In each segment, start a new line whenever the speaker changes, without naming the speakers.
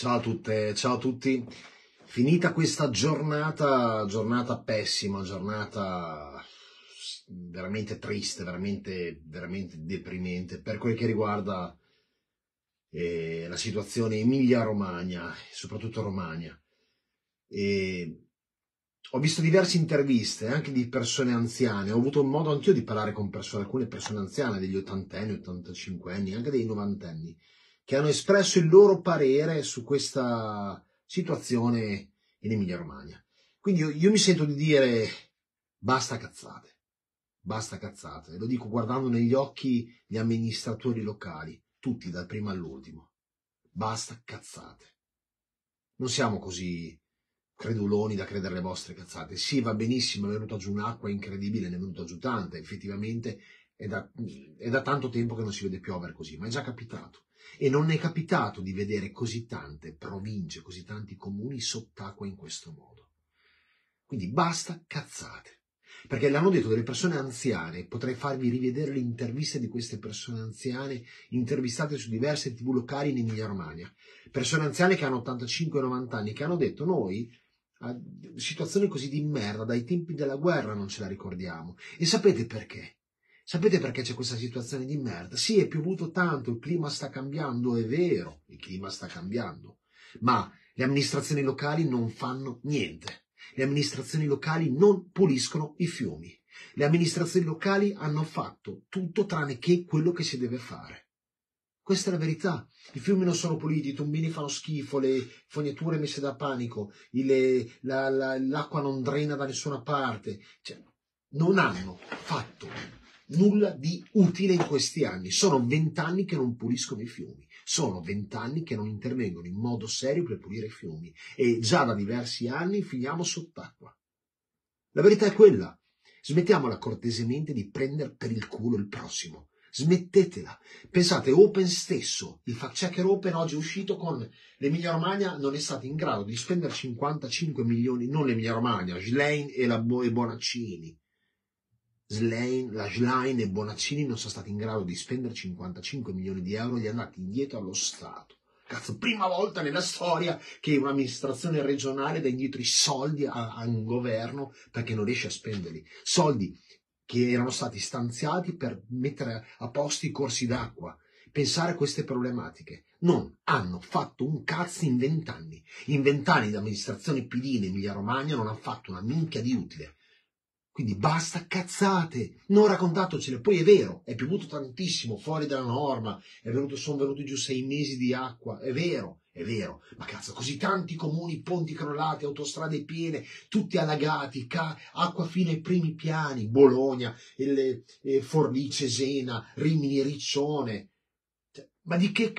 Ciao a tutte, ciao a tutti. Finita questa giornata, giornata pessima, giornata veramente triste, veramente, veramente deprimente per quel che riguarda eh, la situazione Emilia-Romagna, soprattutto Romagna. E ho visto diverse interviste anche di persone anziane, ho avuto modo anch'io di parlare con persone, alcune persone anziane, degli ottantenni, ottantacinquenni, anche dei novantenni, che hanno espresso il loro parere su questa situazione in Emilia Romagna. Quindi io, io mi sento di dire basta cazzate, basta cazzate, lo dico guardando negli occhi gli amministratori locali, tutti dal primo all'ultimo, basta cazzate. Non siamo così creduloni da credere alle vostre cazzate. Sì, va benissimo, è venuta giù un'acqua incredibile, ne è venuta giù tanta, effettivamente è da, è da tanto tempo che non si vede piovere così, ma è già capitato. E non è capitato di vedere così tante province, così tanti comuni sott'acqua in questo modo. Quindi basta cazzate. Perché l'hanno detto delle persone anziane, potrei farvi rivedere le interviste di queste persone anziane intervistate su diverse tv locali in Emilia Romagna. Persone anziane che hanno 85-90 anni, che hanno detto noi situazioni così di merda, dai tempi della guerra non ce la ricordiamo. E sapete perché? Sapete perché c'è questa situazione di merda? Sì, è piovuto tanto, il clima sta cambiando, è vero, il clima sta cambiando, ma le amministrazioni locali non fanno niente. Le amministrazioni locali non puliscono i fiumi. Le amministrazioni locali hanno fatto tutto tranne che quello che si deve fare. Questa è la verità. I fiumi non sono puliti, i tombini fanno schifo, le fognature messe da panico, il, la, la, l'acqua non drena da nessuna parte. Cioè, non hanno fatto nulla di utile in questi anni. Sono vent'anni che non puliscono i fiumi. Sono vent'anni che non intervengono in modo serio per pulire i fiumi. E già da diversi anni finiamo sott'acqua. La verità è quella. Smettiamola cortesemente di prendere per il culo il prossimo. Smettetela. Pensate, Open stesso, il fact checker Open oggi è uscito con l'Emilia Romagna non è stato in grado di spendere 55 milioni, non l'Emilia Romagna, Schlein e, la, e Bonaccini. La Schlein e Bonaccini non sono stati in grado di spendere 55 milioni di euro, gli è andati indietro allo Stato. Cazzo, prima volta nella storia che un'amministrazione regionale dà indietro i soldi a, a un governo perché non riesce a spenderli. Soldi che erano stati stanziati per mettere a posto i corsi d'acqua, pensare a queste problematiche. Non hanno fatto un cazzo in vent'anni. In vent'anni di amministrazione PD in Emilia Romagna non hanno fatto una minchia di utile. Quindi basta cazzate, non raccontatocele. Poi è vero, è piovuto tantissimo, fuori dalla norma, venuto, sono venuti giù sei mesi di acqua, è vero, è vero, ma cazzo, così tanti comuni, ponti crollati, autostrade piene, tutti allagati, ca- acqua fino ai primi piani, Bologna, il, eh, Forlì, Cesena, Rimini, Riccione. Cioè, ma di che...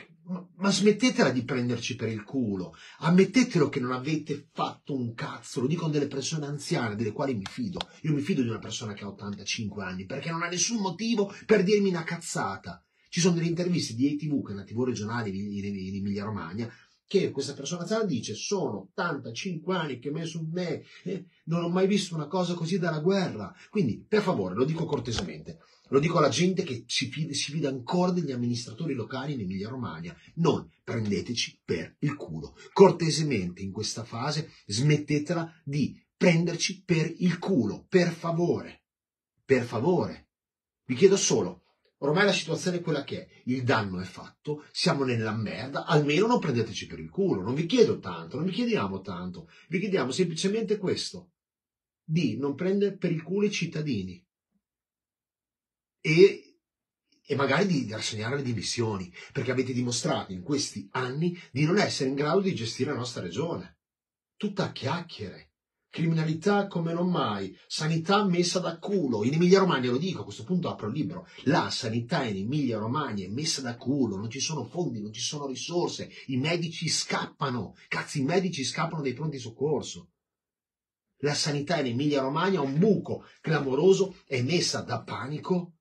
Ma, smettetela di prenderci per il culo, ammettetelo che non avete fatto un cazzo, lo dicono delle persone anziane delle quali mi fido. Io mi fido di una persona che ha 85 anni perché non ha nessun motivo per dirmi una cazzata. Ci sono delle interviste di ATV, che è una TV regionale in, Emilia Romagna, che questa persona anziana dice sono 85 anni che ho messo in me, eh, non ho mai visto una cosa così dalla guerra. Quindi, per favore, lo dico cortesemente, lo dico alla gente che si si fida ancora degli amministratori locali in Emilia Romagna, non prendeteci per il culo. Cortesemente in questa fase smettetela di prenderci per il culo, per favore, per favore. Vi chiedo solo Ormai la situazione è quella che è, il danno è fatto, siamo nella merda, almeno non prendeteci per il culo, non vi chiedo tanto, non vi chiediamo tanto, vi chiediamo semplicemente questo, di non prendere per il culo i cittadini. E, e magari di, di rassegnare le dimissioni, perché avete dimostrato in questi anni di non essere in grado di gestire la nostra regione. Tutta chiacchiere criminalità come non mai, sanità messa da culo. In Emilia Romagna lo dico, a questo punto apro il libro, la sanità in Emilia Romagna è messa da culo, non ci sono fondi, non ci sono risorse, i medici scappano, cazzo i medici scappano dai pronti soccorso. La sanità in Emilia Romagna ha un buco clamoroso, è messa da panico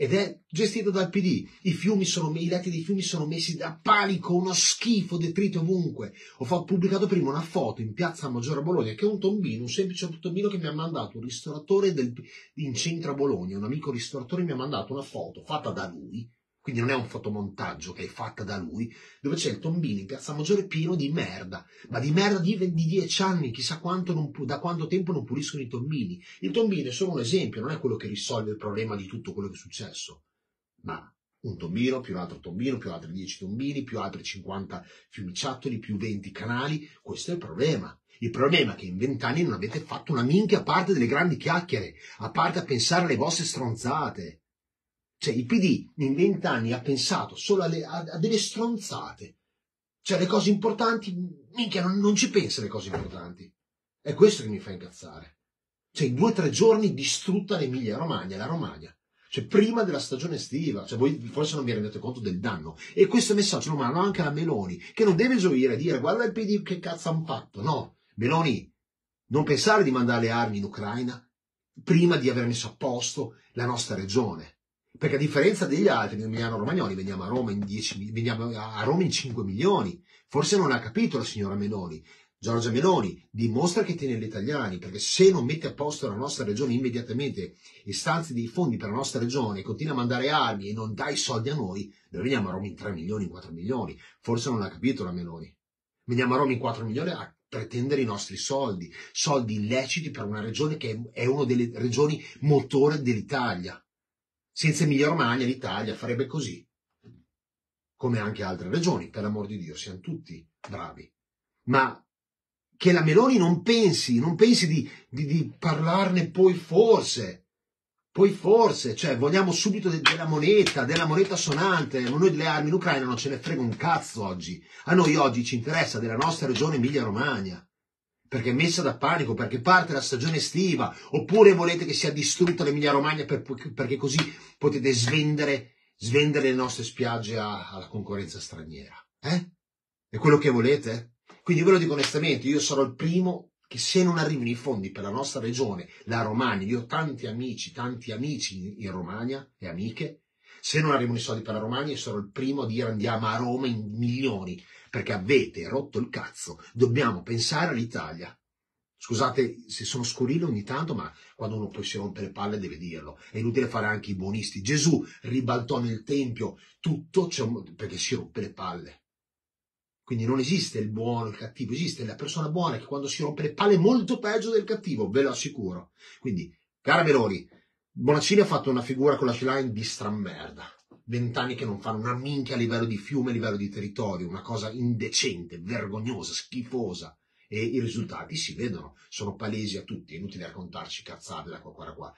ed è gestito dal PD. I, fiumi sono, I letti dei fiumi sono messi da panico, uno schifo, detrito ovunque. Ho pubblicato prima una foto in piazza Maggiore a Bologna che è un tombino, un semplice tombino che mi ha mandato un ristoratore del, in centro a Bologna. Un amico ristoratore mi ha mandato una foto fatta da lui, quindi non è un fotomontaggio che è fatta da lui, dove c'è il tombino in Piazza Maggiore pieno di merda, ma di merda di, di dieci anni, chissà quanto non, da quanto tempo non puliscono i tombini. Il tombino è solo un esempio, non è quello che risolve il problema di tutto quello che è successo, ma un tombino, più un altro tombino, più altri dieci tombini, più altri 50 fiumiciattoli, più 20 canali, questo è il problema. Il problema è che in vent'anni non avete fatto una minchia a parte delle grandi chiacchiere, a parte a pensare alle vostre stronzate. Cioè, il PD in vent'anni ha pensato solo alle, a, a, delle stronzate. Cioè, le cose importanti, minchia, non, non ci pensa alle cose importanti. È questo che mi fa incazzare. Cioè, in due o tre giorni distrutta l'Emilia Romagna, la Romagna. Cioè, prima della stagione estiva. Cioè, voi forse non vi rendete conto del danno. E questo messaggio lo mandano anche a Meloni, che non deve gioire e dire, guarda il PD che cazzo hanno fatto. No. Meloni, non pensare di mandare le armi in Ucraina prima di aver messo a posto la nostra regione perché a differenza degli altri, noi Emiliano Romagnoli, veniamo a Roma in 10, veniamo a Roma in 5 milioni. Forse non ha capito la signora Meloni. Giorgia Meloni dimostra che tiene gli italiani, perché se non mette a posto la nostra regione immediatamente e stanzi dei fondi per la nostra regione continua a mandare armi e non dai soldi a noi, noi veniamo a Roma in 3 milioni, in 4 milioni. Forse non ha capito la Meloni. Veniamo a Roma in 4 milioni a pretendere i nostri soldi, soldi illeciti per una regione che è una delle regioni motore dell'Italia. Senza Emilia Romagna l'Italia farebbe così, come anche altre regioni, per l'amor di Dio, siamo tutti bravi. Ma che la Meloni non pensi, non pensi di, di, di parlarne poi forse, poi forse, cioè vogliamo subito de- della moneta, della moneta sonante, ma noi delle armi in Ucraina non ce ne frega un cazzo oggi. A noi oggi ci interessa della nostra regione Emilia Romagna perché è messa da panico, perché parte la stagione estiva, oppure volete che sia distrutta l'Emilia Romagna per, perché così potete svendere, svendere le nostre spiagge a, alla concorrenza straniera. Eh? È quello che volete? Quindi ve lo dico onestamente, io sarò il primo che se non arrivano i fondi per la nostra regione, la Romagna, io ho tanti amici, tanti amici in Romagna e amiche, se non arrivano i soldi per la Romagna, io sarò il primo a dire andiamo a Roma in milioni, perché avete rotto il cazzo, dobbiamo pensare all'Italia. Scusate se sono scurillo ogni tanto, ma quando uno poi si rompe le palle deve dirlo. È inutile fare anche i buonisti. Gesù ribaltò nel Tempio tutto perché si rompe le palle. Quindi non esiste il buono e il cattivo, esiste la persona buona che quando si rompe le palle è molto peggio del cattivo, ve lo assicuro. Quindi, cara Meloni, Bonaccini ha fatto una figura con la Line di strammerda vent'anni che non fanno una minchia a livello di fiume, a livello di territorio, una cosa indecente, vergognosa, schifosa. E i risultati si vedono, sono palesi a tutti, è inutile raccontarci cazzate da qua, qua, qua.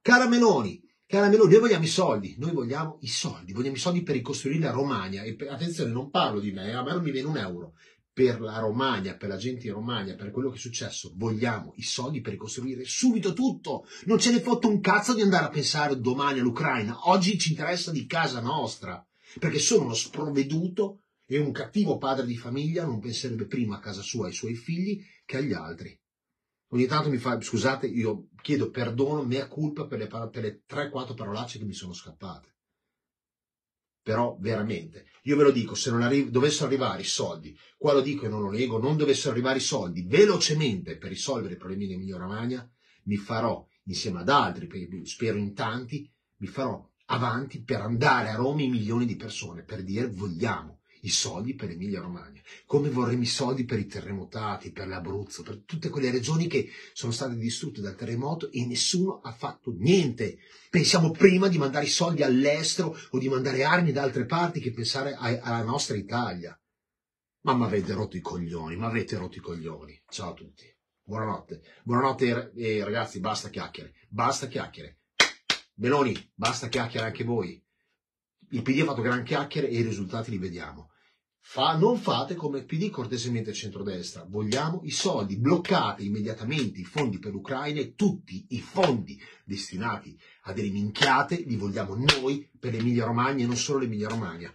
Cara Meloni, cara Meloni, noi vogliamo i soldi, noi vogliamo i soldi, vogliamo i soldi per ricostruire la Romagna. E attenzione, non parlo di me, a me non mi viene un euro, per la Romagna, per la gente in Romagna, per quello che è successo, vogliamo i soldi per ricostruire subito tutto. Non ce ne fotte un cazzo di andare a pensare domani all'Ucraina. Oggi ci interessa di casa nostra, perché sono uno sprovveduto e un cattivo padre di famiglia non penserebbe prima a casa sua ai suoi figli che agli altri. Ogni tanto mi fa, scusate, io chiedo perdono, mea culpa per le, per le 3-4 parolacce che mi sono scappate. Però veramente, io ve lo dico, se non arri- dovessero arrivare i soldi, qua lo dico e non lo nego, non dovessero arrivare i soldi velocemente per risolvere i problemi di Emilia Romagna, mi farò, insieme ad altri, spero in tanti, mi farò avanti per andare a Roma i milioni di persone, per dire vogliamo i soldi per l'Emilia Romagna, come vorremmo i soldi per i terremotati, per l'Abruzzo, per tutte quelle regioni che sono state distrutte dal terremoto e nessuno ha fatto niente. Pensiamo prima di mandare i soldi all'estero o di mandare armi da altre parti che pensare alla nostra Italia. Ma mi avete rotto i coglioni, ma avete rotto i coglioni. Ciao a tutti. Buonanotte. Buonanotte e ragazzi, basta chiacchiere. Basta chiacchiere. Meloni, basta chiacchiere anche voi. Il PD ha fatto gran chiacchiere e i risultati li vediamo. Fa, non fate come PD cortesemente centrodestra. Vogliamo i soldi, bloccate immediatamente i fondi per l'Ucraina e tutti i fondi destinati a delle minchiate li vogliamo noi per l'Emilia Romagna e non solo l'Emilia Romagna.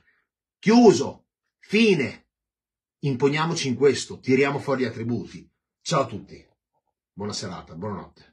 Chiuso! Fine! Imponiamoci in questo, tiriamo fuori gli attributi. Ciao a tutti. Buona serata, buonanotte.